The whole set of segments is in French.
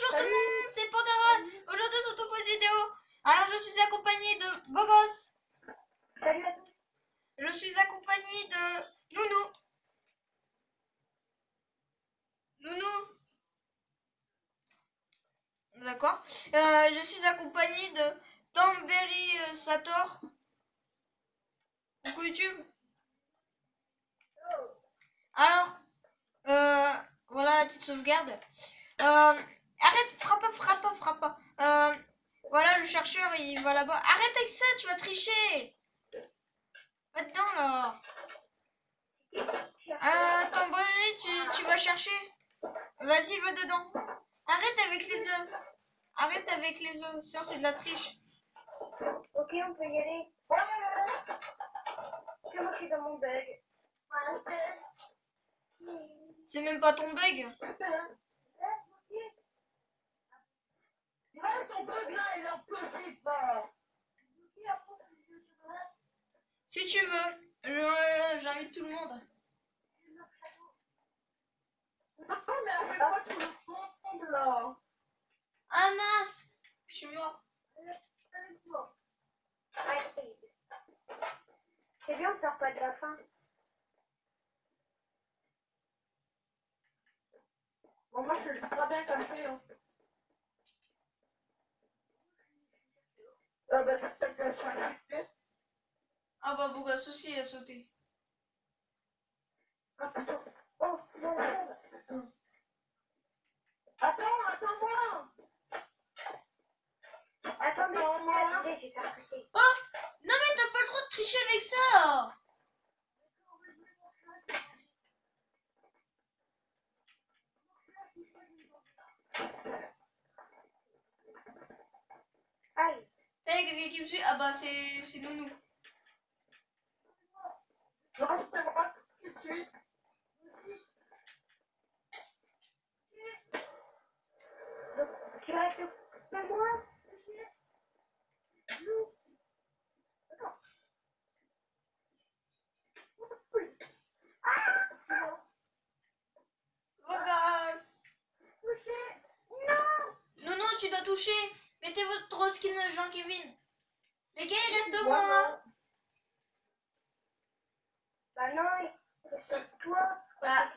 bonjour tout le monde, c'est Pandora. Aujourd'hui sur toute petite vidéo. Alors je suis accompagné de Bogos. Salut à tous. Je suis accompagné de Nounou. Nounou. D'accord. Euh, je suis accompagné de Tamberry euh, Sator. Coucou YouTube. Alors, euh, voilà la petite sauvegarde. Euh, arrête, frappe pas, frappe pas, frappe pas. Euh, voilà, le chercheur, il va là-bas. Arrête avec ça, tu vas tricher. Va dedans, là. Euh, Tamberry, tu, tu vas chercher. Vas-y, va dedans. Arrête avec les œufs. Arrête avec les œufs, sinon c'est de la triche. Ok, on peut y aller. C'est qui suis dans mon bug. C'est même pas ton bug. Ouais, ton bug là, il est impossible, là. Si tu veux, j'invite tout le monde. Non, mais à chaque fois, tu le montes, là? Ah mince, je suis mort. C'est bien, on sort pas de la fin. Bon, moi, je l'ai pas bien caché, hein. Ah bah, t'as t'as caché un petit Ah bah Ah, attends. Oh, non, non. Attends, attends-moi. Attendez, attendez, j'ai fait un truc. Oh Non mais t'as pas le droit de tricher avec ça Qui me suit Ah bah c'est Nounou Bogos Nounou, tu dois toucher. Mettez votre skin Jean-Kevin. Les gars, il reste Moi, moi. Bah non, c'est toi. Bah,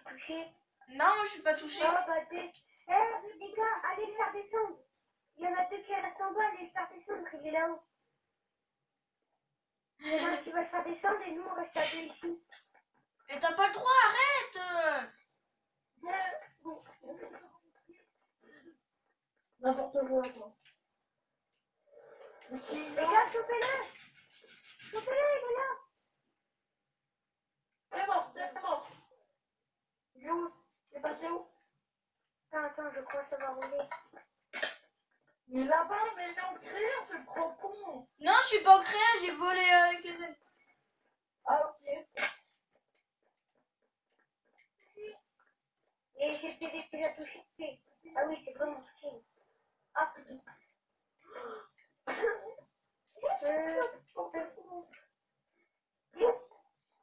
non, je suis pas touché. Bah t'es... Eh, les gars, allez le faire descendre. Il y en a deux qui restent en bas, allez le faire descendre, il est là-haut. Moi, tu vas faire descendre et nous, on reste à deux ici. Mais t'as pas le droit, arrête N'importe quoi, toi. Si, Les gars, chopez-le Chopez-le, il est là t'es mort, t'es mort. Il est où T'es passé où Attends, attends, je crois que ça va rouler. Mais là-bas, mais il est en créa, c'est trop con. Non, je suis pas en créa, j'ai volé euh, avec les ailes. Ah, ok. Et j'ai fait déjà touché. Ah oui, c'est vraiment touché. Ah, c'est tout.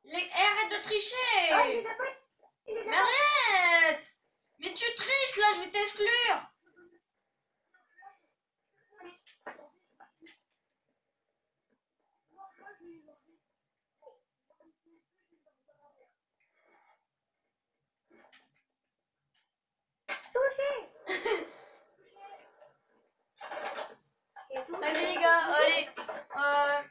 Les... arrête de Ah, tricher est Mais arrête. Mais tu triches là, je vais t'exclure Touché Et tout. Allez les gars, allez euh,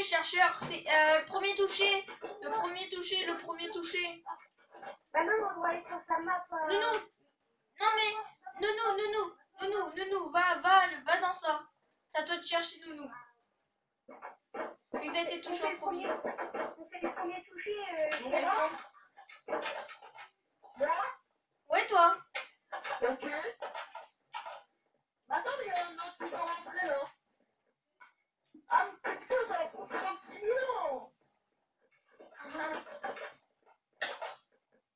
Chercheur C'est euh, le premier touché Le premier touché, le premier touché Bah non, on doit aller sur sa map. euh, Nounou Non mais Nounou, Nounou, Nounou, Nounou, va, va, va dans ça C'est à toi de chercher Nounou Et que t'as été touché en premier On fait les premiers touchés. Euh. Moi Ouais toi Ok. Attends, il y a un autre qui va rentrer là. Ah, mais putain, ça va pour 36 000 ans.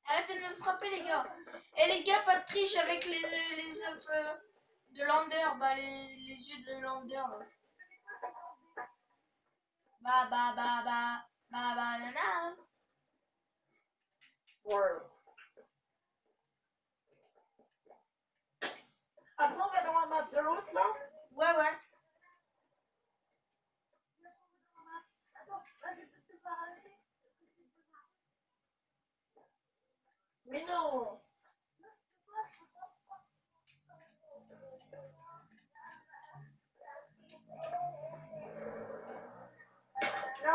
Arrêtez de me frapper les gars Et les gars, pas de triche avec les, les œufs euh, de Lander, bah les, les yeux de Lander là. Bah bah bah bah bah bah nana. Ouais. Après, monte là Ouais, ouais. Mais non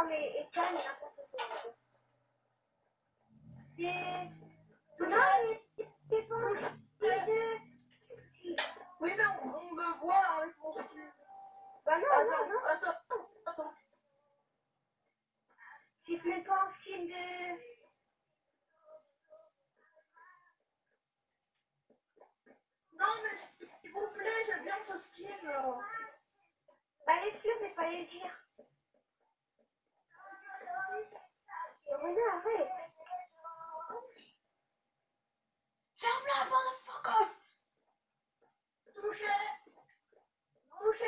Non, mais Ethan, il a n'importe quoi. C'est. Non, mais c'est pas style. Oui, mais on, on me voit là, avec mon style. Bah non, Attends, non, non. attends, attends. C'est même pas un film de. Non, mais s'il vous plaît, j'aime bien ce style. Bah laisse-le, mais pas le dire. Arrête. Ferme-la, motherfucker Touché Touché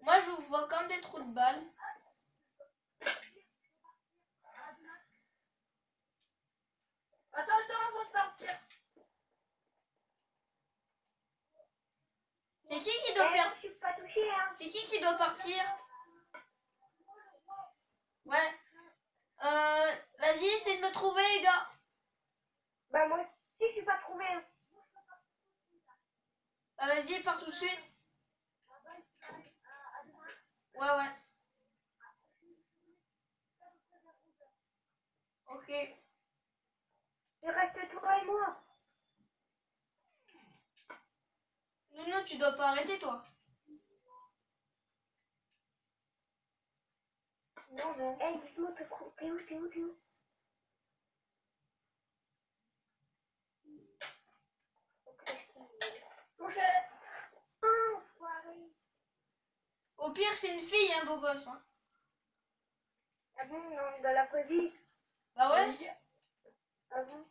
Moi, je vous vois comme des trous de balles. Attends, attends, avant de partir. C'est qui qui doit Eh, hein. C'est qui qui doit partir? Ouais. Euh, vas-y, essaye de me trouver, les gars. Bah moi aussi, je suis pas trouvé, hein. Bah, vas-y, pars tout de suite. Ouais, ouais. Ok. Il reste toi et moi. Nounou, tu dois pas arrêter, toi. Non, non. Eh, dis-moi, t'es où, t'es où, t'es où? Au pire, c'est une fille, hein, beau gosse. Hein. Ah bon, non, dans la police. Bah ouais. Ah bon?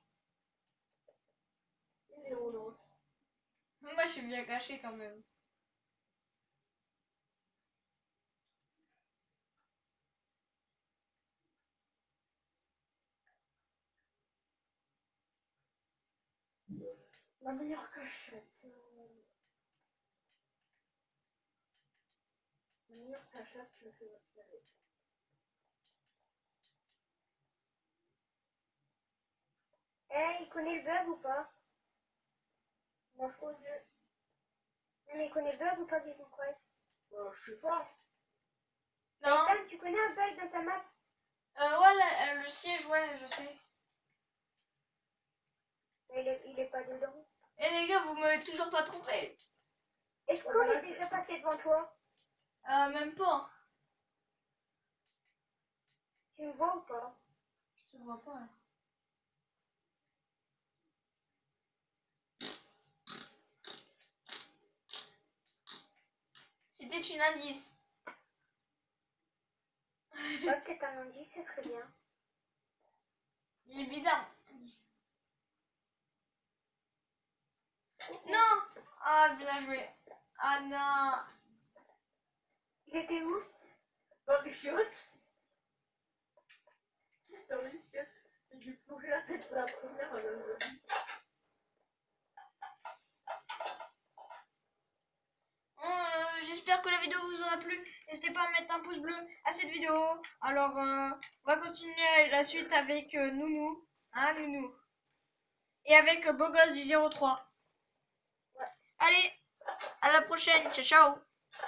Il est où l'autre? Moi, je suis bien caché quand même. La meilleure cachette. euh, La meilleure cachette, je sais où c'est. Eh, il connaît le bug ou pas? Moi, je connais. Mais il connaît le bug ou pas, quoi Euh, je sais pas. Non. Tu connais un bug dans ta map? Euh, ouais, la- euh, le siège, ouais, je sais. Mais il est, il est pas dedans. Et les gars, vous m'avez toujours pas trouvé. Est-ce qu'on est déjà passé devant toi? Euh, même pas. Tu me vois ou pas? Je te vois pas, là. C'était une indice. Bah, peut-être un indice, c'est très bien. Il est bizarre. Non Ah, bien joué. Ah non Il était où? Dans les chiottes. Dans les chiottes. J'ai plongé la tête de la première. euh, Bon, euh, J'espère que la vidéo vous aura plu. N'hésitez pas à mettre un pouce bleu à cette vidéo. Alors, euh, on va continuer la suite avec Nounou. Hein, Nounou? Et avec Gosse du 03. Allez, à la prochaine. Ciao, ciao